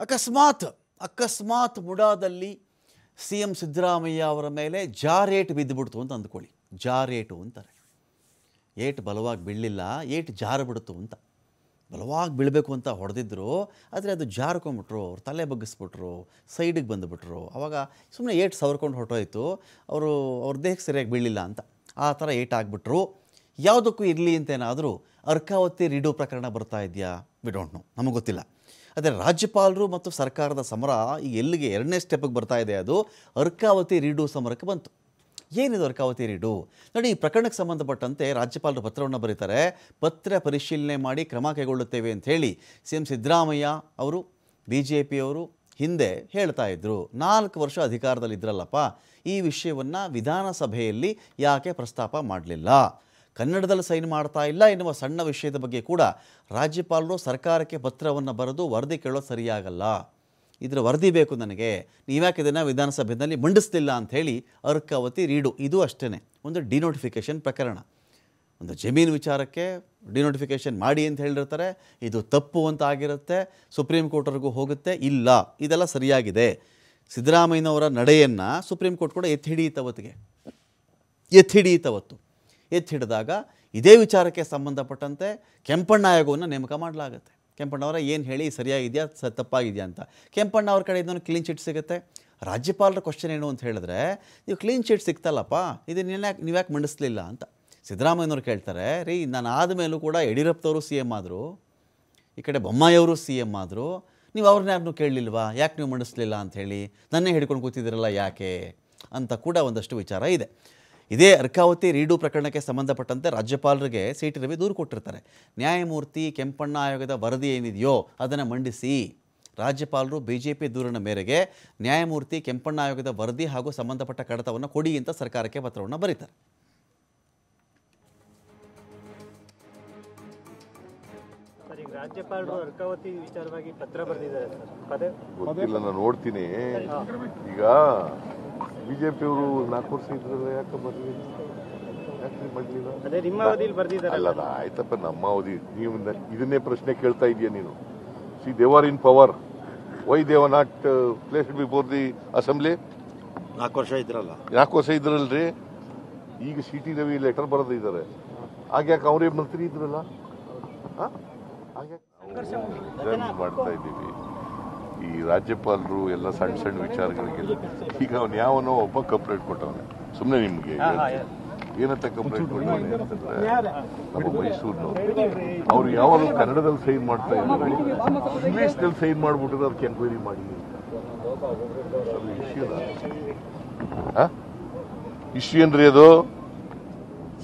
ಅಕಸ್ಮಾತ್ ಅಕಸ್ಮಾತ್ ಮುಡಾದಲ್ಲಿ C M Siddaramaiah ಅವರ ಮೇಲೆ ಜಾರೇಟ್ ಬಿದ್ದುಬಿಡ್ತು ಅಂತ ಅಂದ್ಕೊಳ್ಳಿ. ಜಾರೇಟು ಅಂತಾರೆ. ಏಟು ಬಲವಾಗಿ ಬೀಳಲಿಲ್ಲ, ಏಟು ಜಾರು ಬಿಡ್ತು ಅಂತ. ಬಲವಾಗಿ ಬೀಳಬೇಕು ಅಂತ ಹೊಡೆದಿದ್ರು, ಆದರೆ ಅದು ಜಾರ್ಕೊಂಬಿಟ್ರು, ಅವ್ರು ತಲೆ ಬಗ್ಗಿಸ್ಬಿಟ್ರು, ಸೈಡಿಗೆ ಬಂದುಬಿಟ್ರು. ಅವಾಗ ಸುಮ್ಮನೆ ಏಟು ಸವರ್ಕೊಂಡು ಹೊರಟೋಯ್ತು, ಅವರು, ಅವ್ರ ದೇಹಕ್ಕೆ ಸರಿಯಾಗಿ ಬೀಳಲಿಲ್ಲ ಅಂತ. ಆ ಥರ ಏಟ್ ಆಗಿಬಿಟ್ರು. ಯಾವುದಕ್ಕೂ ಇರಲಿ ಅಂತೇನಾದರೂ ಅರ್ಕಾವತಿ ರೀಡೋ ಪ್ರಕರಣ ಬರ್ತಾ ಇದೆಯಾ? ವಿ ಡೋಂಟ್ ನೋ ನಮಗೆ ಗೊತ್ತಿಲ್ಲ. ಆದರೆ ರಾಜ್ಯಪಾಲರು ಮತ್ತು ಸರ್ಕಾರದ ಸಮರ ಈಗ ಎಲ್ಲಿಗೆ ಎರಡನೇ ಸ್ಟೆಪ್ಗೆ ಬರ್ತಾ ಇದೆ ಅದು ಅರ್ಕಾವತಿ ರೀಡು ಸಮರಕ್ಕೆ ಬಂತು. ಏನಿದು ಅರ್ಕಾವತಿ ರೀಡು? ನೋಡಿ, ಈ ಪ್ರಕರಣಕ್ಕೆ ಸಂಬಂಧಪಟ್ಟಂತೆ ರಾಜ್ಯಪಾಲರು ಪತ್ರವನ್ನು ಬರೀತಾರೆ, ಪತ್ರ ಪರಿಶೀಲನೆ ಮಾಡಿ ಕ್ರಮ ಕೈಗೊಳ್ಳುತ್ತೇವೆ ಅಂತ ಹೇಳಿ ಸಿ ಎಂ ಸಿದ್ದರಾಮಯ್ಯ ಅವರು, ಬಿ ಜೆ ಪಿಯವರು ಹಿಂದೆ ಹೇಳ್ತಾ ಇದ್ದರು ನಾಲ್ಕು ವರ್ಷ ಅಧಿಕಾರದಲ್ಲಿದ್ದರಲ್ಲಪ್ಪ ಈ ವಿಷಯವನ್ನು ವಿಧಾನಸಭೆಯಲ್ಲಿ ಯಾಕೆ ಪ್ರಸ್ತಾಪ ಮಾಡಲಿಲ್ಲ? ಕನ್ನಡದಲ್ಲಿ ಸೈನ್ ಮಾಡ್ತಾ ಇಲ್ಲ ಎನ್ನುವ ಸಣ್ಣ ವಿಷಯದ ಬಗ್ಗೆ ಕೂಡ ರಾಜ್ಯಪಾಲರು ಸರ್ಕಾರಕ್ಕೆ ಪತ್ರವನ್ನು ಬರೆದು ವರದಿ ಕೇಳೋದು ಸರಿಯಾಗಲ್ಲ. ಇದರ ವರದಿ ಬೇಕು ನನಗೆ. ನೀವ್ಯಾಕೆ ಇದನ್ನು ವಿಧಾನಸಭೆಯಲ್ಲಿ ಮಂಡಿಸ್ತಿಲ್ಲ ಅಂಥೇಳಿ ಅರ್ಕಾವತಿ ರೀಡು. ಇದು ಅಷ್ಟೇ ಒಂದು ಡಿನೋಟಿಫಿಕೇಷನ್ ಪ್ರಕರಣ. ಒಂದು ಜಮೀನು ವಿಚಾರಕ್ಕೆ ಡಿನೋಟಿಫಿಕೇಷನ್ ಮಾಡಿ ಅಂತ ಹೇಳಿರ್ತಾರೆ. ಇದು ತಪ್ಪು ಅಂತ ಆಗಿರುತ್ತೆ. ಸುಪ್ರೀಂ ಕೋರ್ಟ್ವರೆಗೂ ಹೋಗುತ್ತೆ. ಇಲ್ಲ. ಇದೆಲ್ಲ ಸರಿಯಾಗಿದೆ. ಸಿದ್ದರಾಮಯ್ಯನವರ ನಡೆಯನ್ನು ಸುಪ್ರೀಂ ಕೋರ್ಟ್ ಕೂಡ ಎತ್ತಿ ಹಿಡಿಯಿತವತ್ತಿಗೆ ಎತ್ತಿ ಹಿಡಿಯಿತವತ್ತು ಎತ್ತಿ ಹಿಡಿದಾಗ ಇದೇ ವಿಚಾರಕ್ಕೆ ಸಂಬಂಧಪಟ್ಟಂತೆ ಕೆಂಪಣ್ಣ ಆಯೋಗವನ್ನು ನೇಮಕ ಮಾಡಲಾಗುತ್ತೆ. ಕೆಂಪಣ್ಣವರ ಏನು ಹೇಳಿ ಸರಿಯಾಗಿದೆಯಾ, ಸ ತಪ್ಪಾಗಿದೆಯಾ ಅಂತ. ಕೆಂಪಣ್ಣ ಅವ್ರ ಕಡೆಯಿಂದ ಕ್ಲೀನ್ ಚಿಟ್ ಸಿಗುತ್ತೆ. ರಾಜ್ಯಪಾಲರ ಕ್ವಶನ್ ಏನು ಅಂತ ಹೇಳಿದ್ರೆ, ನೀವು ಕ್ಲೀನ್ ಚಿಟ್ ಸಿಗ್ತಲ್ಲಪ್ಪ ಇದು ನೀವು ಯಾಕೆ ಮಂಡಿಸ್ಲಿಲ್ಲ ಅಂತ. ಸಿದ್ದರಾಮಯ್ಯನವ್ರು ಕೇಳ್ತಾರೆ, ರೀ, ನಾನು ಆದಮೇಲೂ ಕೂಡ ಯಡಿಯೂರಪ್ಪನವರು ಸಿ ಎಂ ಆದರು, ಈ ಕಡೆ ಬೊಮ್ಮಾಯಿಯವರು ಸಿ ಎಂ ಆದರು, ನೀವು ಅವ್ರನ್ನ ಯಾರನ್ನೂ ಕೇಳಲಿಲ್ವಾ, ಯಾಕೆ ನೀವು ಮಂಡಿಸ್ಲಿಲ್ಲ ಅಂಥೇಳಿ ನನ್ನೇ ಹಿಡ್ಕೊಂಡು ಕೂತಿದ್ದೀರಲ್ಲ ಯಾಕೆ? ಅಂತ ಕೂಡ ಒಂದಷ್ಟು ವಿಚಾರ ಇದೆ. ಇದೇ ಅರ್ಕಾವತಿ ರೀಡು ಪ್ರಕರಣಕ್ಕೆ ಸಂಬಂಧಪಟ್ಟಂತೆ ರಾಜ್ಯಪಾಲರಿಗೆ ಸಿ ಟಿ ರವಿ ದೂರು ಕೊಟ್ಟಿರ್ತಾರೆ. ನ್ಯಾಯಮೂರ್ತಿ ಕೆಂಪಣ್ಣ ಆಯೋಗದ ವರದಿ ಏನಿದೆಯೋ ಅದನ್ನು ಮಂಡಿಸಿ. ರಾಜ್ಯಪಾಲರು ಬಿ ಜೆ ಪಿ ದೂರಿನ ಮೇರೆಗೆ ನ್ಯಾಯಮೂರ್ತಿ ಕೆಂಪಣ್ಣ ಆಯೋಗದ ವರದಿ ಹಾಗೂ ಸಂಬಂಧಪಟ್ಟ ಕಡತವನ್ನು ಕೊಡಿ ಅಂತ ಸರ್ಕಾರಕ್ಕೆ ಪತ್ರವನ್ನು ಬರೀತಾರೆ. ಈಗ ರಾಜ್ಯಪಾಲರು ಅರ್ಕಾವತಿ ವಿಚಾರವಾಗಿ ಪತ್ರ ಬರೆದಿದ್ದಾರೆ ಸರ್. ಪದೇ ಗೊತ್ತಿಲ್ಲ ಜೆ ಪಿಯವರು ನಾಲ್ಕು ವರ್ಷ ಇದ್ರಲ್ಲ ಯಾಕೆ ಬರ್ಲಿಲ್ಲ ಯಾಕೆ ಬರ್ಲಿಲ್ಲ? ಆಯ್ತಪ್ಪ ನಮ್ಮ ಅವಧಿ. ನೀವು ಇದನ್ನೇ ಪ್ರಶ್ನೆ ಕೇಳ್ತಾ ಇದೀಯ ನೀನು? See they're in power why they not place before the assembly? ನಾಲ್ಕು ವರ್ಷ ಇದ್ರಲ್ಲ. ನಾಲ್ಕು ವರ್ಷ ಇದ್ರಲ್ರಿ? ಈಗ ಸಿ ಟಿ ರವಿ ಲೆಟರ್ ಬರೆದಿದ್ದಾರೆ ಆಗ್ಯಾಕೆ ಅವರೇ ಮಂತ್ರಿ ಇದ್ರಲ್ಲ? ಹಾಂ ಮಾಡ್ತಾ ಇದ್ದೀವಿ. ಈ ರಾಜ್ಯಪಾಲರು ಎಲ್ಲ ಸಣ್ಣ ಸಣ್ಣ ವಿಚಾರಗಳಿಗೆಲ್ಲ ಈಗ ಅವನು ಯಾವನೋ ಒಬ್ಬ ಕಂಪ್ಲೇಂಟ್ ಕೊಟ್ಟವನೆ. ಸುಮ್ಮನೆ ನಿಮಗೆ ಏನಂತ ಕಂಪ್ಲೇಂಟ್ ಕೊಟ್ಟವನೆ ಅಂತಂದ್ರೆ ನಮ್ಮ ಮೈಸೂರಿನವರು. ಅವ್ರು ಯಾವಾಗ ಕನ್ನಡದಲ್ಲಿ ಸೈನ್ ಮಾಡ್ತಾ ಇದ್ರು ಇಂಗ್ಲಿಷ್ನಲ್ಲಿ ಸೈನ್ ಮಾಡ್ಬಿಟ್ಟಿದ್ರೆ ಅದಕ್ಕೆ ಎನ್ಕ್ವೈರಿ ಮಾಡಿ ಇಶ್ಯೂ ಏನ್ರಿ ಅದು?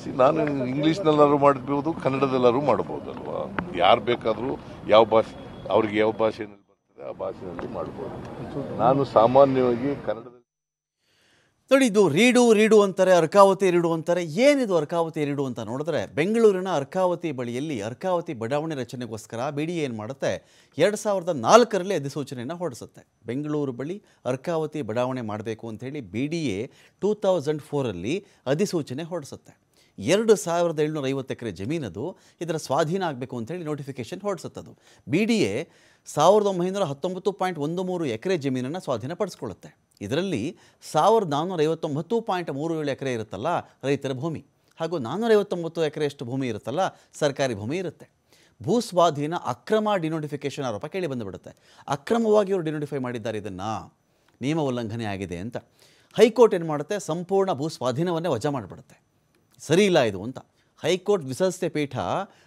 ಸಿ, ನಾನು ಇಂಗ್ಲೀಷ್ನಲ್ಲಾದ್ರೂ ಮಾಡಬಹುದು ಕನ್ನಡದಲ್ಲಾದ್ರೂ ಮಾಡಬಹುದಲ್ವಾ ಯಾರು ಬೇಕಾದರೂ ಯಾವ ಭಾಷೆ ಅವ್ರಿಗೆ ಯಾವ ಭಾಷೆ ಆ ಭಾಷೆಯಲ್ಲಿ ಮಾಡಬಹುದು ನಾನು ಸಾಮಾನ್ಯವಾಗಿ ಕನ್ನಡದಲ್ಲಿ ನೋಡಿ, ಇದು ರೀಡು ರೀಡು ಅಂತಾರೆ, ಅರ್ಕಾವತಿ ರೀಡು ಅಂತಾರೆ. ಏನಿದು ಅರ್ಕಾವತಿ ರೀಡು ಅಂತ ನೋಡಿದ್ರೆ, ಬೆಂಗಳೂರಿನ ಅರ್ಕಾವತಿ ಬಳಿಯಲ್ಲಿ ಅರ್ಕಾವತಿ ಬಡಾವಣೆ ರಚನೆಗೋಸ್ಕರ ಬಿ ಡಿ ಏನು ಮಾಡುತ್ತೆ? ಎರಡು ಸಾವಿರದ ನಾಲ್ಕರಲ್ಲಿ ಅಧಿಸೂಚನೆಯನ್ನು ಹೊರಡಿಸುತ್ತೆ. ಬೆಂಗಳೂರು ಬಳಿ ಅರ್ಕಾವತಿ ಬಡಾವಣೆ ಮಾಡಬೇಕು ಅಂಥೇಳಿ B D A two thousand ಫೋರಲ್ಲಿ ಅಧಿಸೂಚನೆ ಹೊರಡಿಸುತ್ತೆ. ಎರಡು ಸಾವಿರದ ಏಳ್ನೂರ ಐವತ್ತು ಎಕರೆ ಜಮೀನದು ಇದರ ಸ್ವಾಧೀನ ಆಗಬೇಕು ಅಂತೇಳಿ ನೋಟಿಫಿಕೇಶನ್ ಹೊರಡಿಸುತ್ತದು. ಬಿ ಡಿ ಎ ಸಾವಿರದ ಒಂಬೈನೂರ ಹತ್ತೊಂಬತ್ತು ಪಾಯಿಂಟ್ ಒಂದು ಮೂರು ಎಕರೆ ಜಮೀನನ್ನು ಸ್ವಾಧೀನಪಡಿಸ್ಕೊಳ್ಳುತ್ತೆ ಇದರಲ್ಲಿ ಸಾವಿರದ ನಾನ್ನೂರ ಐವತ್ತೊಂಬತ್ತು ಪಾಯಿಂಟ್ ಮೂರು ಏಳು ಎಕರೆ ಇರುತ್ತಲ್ಲ ರೈತರ ಭೂಮಿ. ಹಾಗೂ ನಾನ್ನೂರ ಐವತ್ತೊಂಬತ್ತು ಎಕರೆಯಷ್ಟು ಭೂಮಿ ಇರುತ್ತಲ್ಲ ಸರ್ಕಾರಿ ಭೂಮಿ ಇರುತ್ತೆ. ಭೂ ಸ್ವಾಧೀನ ಅಕ್ರಮ ಡಿನೋಟಿಫಿಕೇಶನ್ ಆರೋಪ ಕೇಳಿ ಬಂದುಬಿಡುತ್ತೆ. ಅಕ್ರಮವಾಗಿ ಅವರು ಡಿನೋಟಿಫೈ ಮಾಡಿದ್ದಾರೆ ಇದನ್ನು ನಿಯಮ ಉಲ್ಲಂಘನೆ ಆಗಿದೆ ಅಂತ. ಹೈಕೋರ್ಟ್ ಏನು ಮಾಡುತ್ತೆ? ಸಂಪೂರ್ಣ ಭೂ ಸ್ವಾಧೀನವನ್ನೇ ವಜಾ ಮಾಡಿಬಿಡುತ್ತೆ. ಸರಿ ಇಲ್ಲ ಇದು ಅಂತ. ಹೈಕೋರ್ಟ್ ವಿಸರ್ಸ್ತೆ ಪೀಠ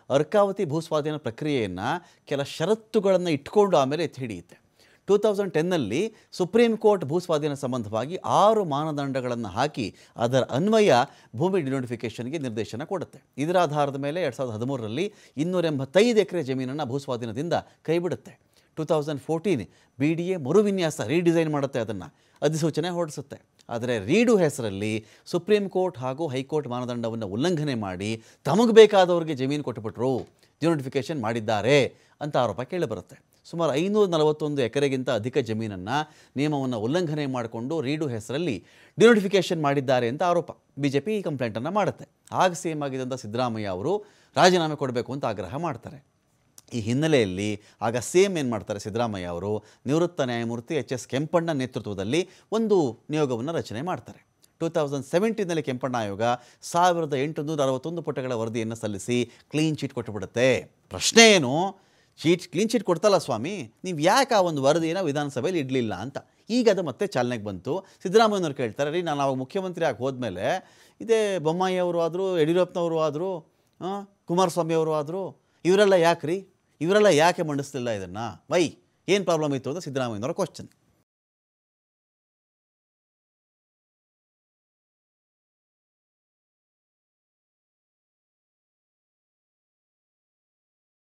ಅರ್ಕಾವತಿ ಭೂಸ್ವಾಧೀನ ಪ್ರಕ್ರಿಯೆಯನ್ನು ಕೆಲ ಷರತ್ತುಗಳನ್ನು ಇಟ್ಕೊಂಡು ಆಮೇಲೆ ಎತ್ತಿ ಹಿಡಿಯುತ್ತೆ. ಟೂ ತೌಸಂಡ್ ಟೆನ್ನಲ್ಲಿ ಸುಪ್ರೀಂ ಕೋರ್ಟ್ ಭೂಸ್ವಾಧೀನ ಸಂಬಂಧವಾಗಿ ಆರು ಮಾನದಂಡಗಳನ್ನು ಹಾಕಿ ಅದರ ಅನ್ವಯ ಭೂಮಿ ಡಿನೋಟಿಫಿಕೇಷನ್ಗೆ ನಿರ್ದೇಶನ ಕೊಡುತ್ತೆ. ಇದರ ಆಧಾರದ ಮೇಲೆ ಎರಡು ಸಾವಿರದ ಹದಿಮೂರರಲ್ಲಿ ಇನ್ನೂರ ಎಂಬತ್ತೈದು ಎಕರೆ ಜಮೀನನ್ನು ಭೂಸ್ವಾಧೀನದಿಂದ ಕೈಬಿಡುತ್ತೆ. Two thousand fourteen B D A ಮರುವಿನ್ಯಾಸ redesign ಮಾಡುತ್ತೆ ಅದನ್ನು. ಅಧಿಸೂಚನೆ ಹೊರಡಿಸುತ್ತೆ. ಆದರೆ ರೀಡು ಹೆಸರಲ್ಲಿ ಸುಪ್ರೀಂ ಕೋರ್ಟ್ ಹಾಗೂ ಹೈಕೋರ್ಟ್ ಮಾನದಂಡವನ್ನು ಉಲ್ಲಂಘನೆ ಮಾಡಿ ತಮಗೆ ಬೇಕಾದವರಿಗೆ ಜಮೀನು ಕೊಟ್ಟುಬಿಟ್ರು. ಡಿನೋಟಿಫಿಕೇಷನ್ ಮಾಡಿದ್ದಾರೆ ಅಂತ ಆರೋಪ ಕೇಳಿಬರುತ್ತೆ. ಸುಮಾರು ಐನೂರ ನಲವತ್ತೊಂದು ಎಕರೆಗಿಂತ ಅಧಿಕ ಜಮೀನನ್ನು ನಿಯಮವನ್ನು ಉಲ್ಲಂಘನೆ ಮಾಡಿಕೊಂಡು ರೀಡು ಹೆಸರಲ್ಲಿ ಡಿನೋಟಿಫಿಕೇಷನ್ ಮಾಡಿದ್ದಾರೆ ಅಂತ ಆರೋಪ. ಬಿ ಜೆ ಪಿ ಈ ಕಂಪ್ಲೇಂಟನ್ನು ಮಾಡುತ್ತೆ. ಆಗ ಸಿ ಎಂ ಆಗಿದ್ದಂಥ ಸಿದ್ದರಾಮಯ್ಯ ಅವರು ರಾಜೀನಾಮೆ ಕೊಡಬೇಕು ಅಂತ ಆಗ್ರಹ ಮಾಡ್ತಾರೆ. ಈ ಹಿನ್ನೆಲೆಯಲ್ಲಿ ಆಗ ಸೇಮ್ ಏನು ಮಾಡ್ತಾರೆ ಸಿದ್ದರಾಮಯ್ಯ ಅವರು, ನಿವೃತ್ತ ನ್ಯಾಯಮೂರ್ತಿ ಎಚ್ ಎಸ್ ಕೆಂಪಣ್ಣ ನೇತೃತ್ವದಲ್ಲಿ ಒಂದು ನಿಯೋಗವನ್ನು ರಚನೆ ಮಾಡ್ತಾರೆ. ಟೂ ತೌಸಂಡ್ ಸೆವೆಂಟೀನಲ್ಲಿ ಕೆಂಪಣ್ಣ ಆಯೋಗ ಸಾವಿರದ ಎಂಟುನೂರ ಅರವತ್ತೊಂದು ಪುಟಗಳ ವರದಿಯನ್ನು ಸಲ್ಲಿಸಿ ಕ್ಲೀನ್ ಚೀಟ್ ಕೊಟ್ಟುಬಿಡುತ್ತೆ. ಪ್ರಶ್ನೆ ಏನು? ಚೀಟ್ ಕ್ಲೀನ್ ಚೀಟ್ ಕೊಡ್ತಲ್ಲ ಸ್ವಾಮಿ, ನೀವು ಯಾಕೆ ಆ ಒಂದು ವರದಿಯನ್ನು ವಿಧಾನಸಭೆಯಲ್ಲಿ ಇಡಲಿಲ್ಲ ಅಂತ? ಈಗ ಅದು ಮತ್ತೆ ಚಾಲನೆಗೆ ಬಂತು. ಸಿದ್ದರಾಮಯ್ಯನವ್ರು ಕೇಳ್ತಾರೆ, ರೀ ನಾನು ಅವಾಗ ಮುಖ್ಯಮಂತ್ರಿ ಆಗಿ ಹೋದ್ಮೇಲೆ ಇದೇ ಬೊಮ್ಮಾಯಿ ಅವರು ಆದರೂ, ಯಡಿಯೂರಪ್ಪನವರು ಆದರೂ ಕುಮಾರಸ್ವಾಮಿ ಅವರು ಆದರೂ, ಇವರೆಲ್ಲ ಯಾಕೆ ರೀ ಇವರೆಲ್ಲ ಯಾಕೆ ಮಂಡಿಸ್ತಿಲ್ಲ ಇದನ್ನು? ವೈ ಏನು ಪ್ರಾಬ್ಲಮ್ ಇತ್ತು ಅಂತ ಸಿದ್ದರಾಮಯ್ಯನವರ ಕ್ವಶನ್